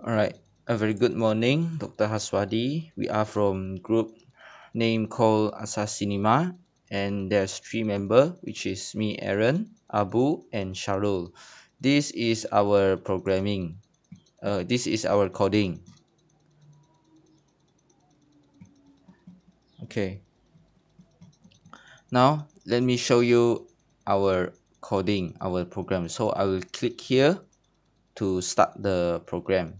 All right, a very good morning, Dr. Haswadi. We are from group name called Asa Cinema, and there's three member, which is me, Aaron, Abu, and Shahrul. This is our programming. Uh, this is our coding. Okay. Now let me show you our coding, our program. So I will click here to start the program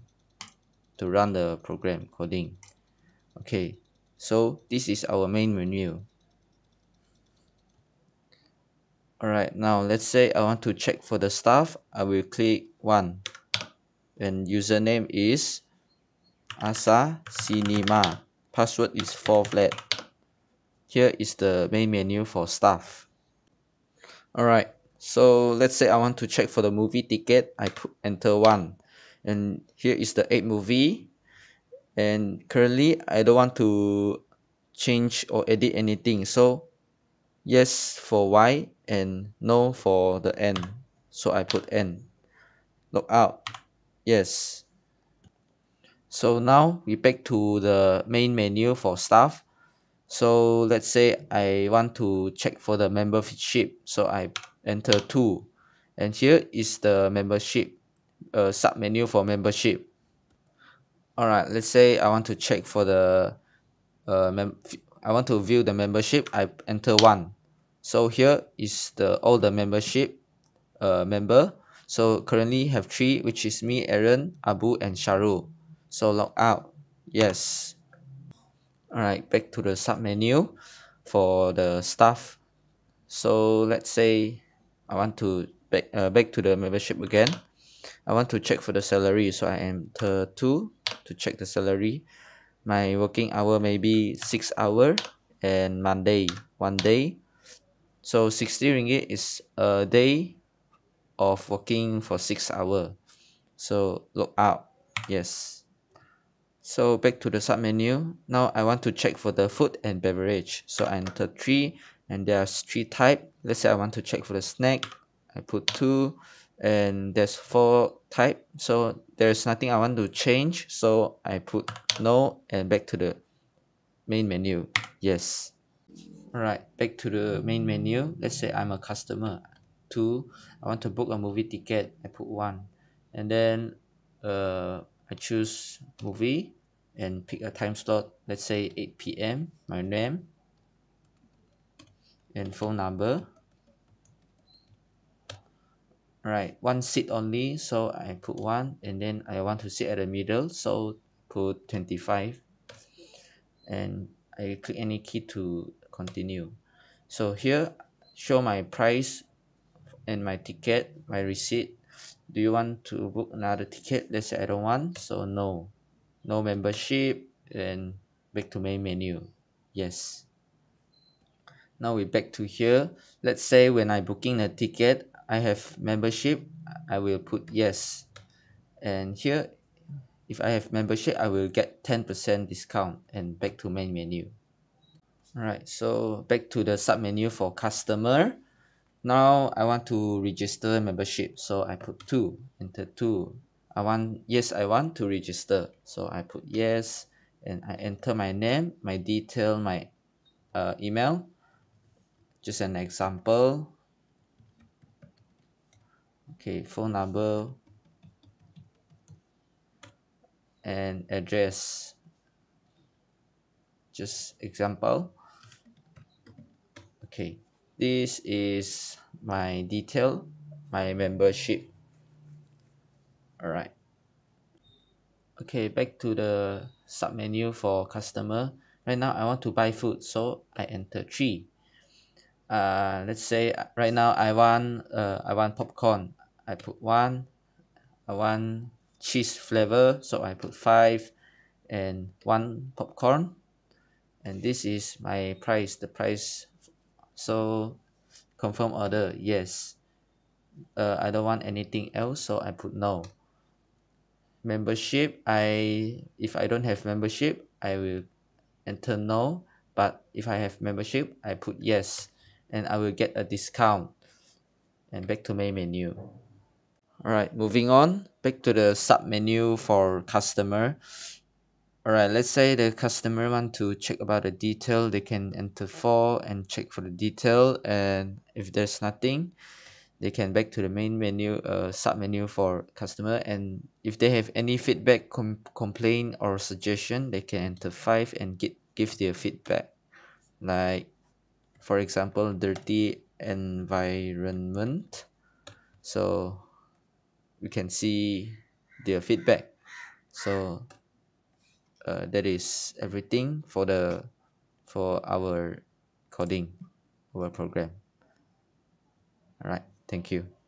to run the program coding. Okay so this is our main menu. Alright now let's say I want to check for the staff. I will click 1 and username is asa cinema. Password is 4 flat. Here is the main menu for staff. Alright so let's say I want to check for the movie ticket. I put enter 1 and here is the 8 movie. And currently I don't want to change or edit anything. So yes for Y and no for the N. So I put N. Log out. Yes. So now we back to the main menu for staff. So let's say I want to check for the membership. So I enter 2 and here is the membership uh, sub menu for membership. Alright let's say I want to check for the uh, mem I want to view the membership I enter 1 so here is the all the membership uh, member. So currently have three which is me Aaron Abu and Shahrul. So log out. Yes. Alright back to the sub menu for the staff. So let's say I want to back uh, back to the membership again I want to check for the salary so I enter 2 to check the salary. My working hour maybe 6 hour and Monday one day. So 60 ringgit is a day of working for 6 hour. So log out. Yes. So back to the sub menu now I want to check for the food and beverage. So I enter 3 and there's three type. Let's say I want to check for the snack. I put 2 and there's four type. So there's nothing I want to change. So I put no and back to the main menu. Yes. Alright back to the main menu. Let's say I'm a customer. Two I want to book a movie ticket. I put one. And then uh, I choose movie and pick a time slot. Let's say 8 p.m my name and phone number right one seat only so I put one and then I want to sit at the middle so put 25 and I click any key to continue. So here show my price and my ticket my receipt. Do you want to book another ticket? Let's say I don't want so no. No membership and back to main menu. Yes. Now we back to here. Let's say when I booking a ticket I have membership I will put yes. And here if I have membership I will get 10% discount and back to main menu. Alright so back to the sub menu for customer. Now I want to register membership so I put 2 enter 2 I want yes I want to register so I put yes and I enter my name my detail my uh, email. Just an example okay phone number and address. Just example. Okay this is my detail my membership. Alright. Okay back to the sub menu for customer. Right now I want to buy food so I enter 3 uh, let's say right now I want uh, I want popcorn I put one I want cheese flavor so I put five and one popcorn. And this is my price the price so confirm order yes. Uh, I don't want anything else so I put no. Membership I if I don't have membership I will enter no. But if I have membership I put yes. And I will get a discount. And back to main menu Alright, moving on. back to the sub menu for customer. Alright let's say the customer want to check about the detail they can enter for and check for the detail. And if there's nothing they can back to the main menu uh, sub menu for customer. And if they have any feedback com- complaint or suggestion they can enter 5 and get give their feedback. Like for example dirty environment. So we can see their feedback. So uh, that is everything for the for our coding our program. All right thank you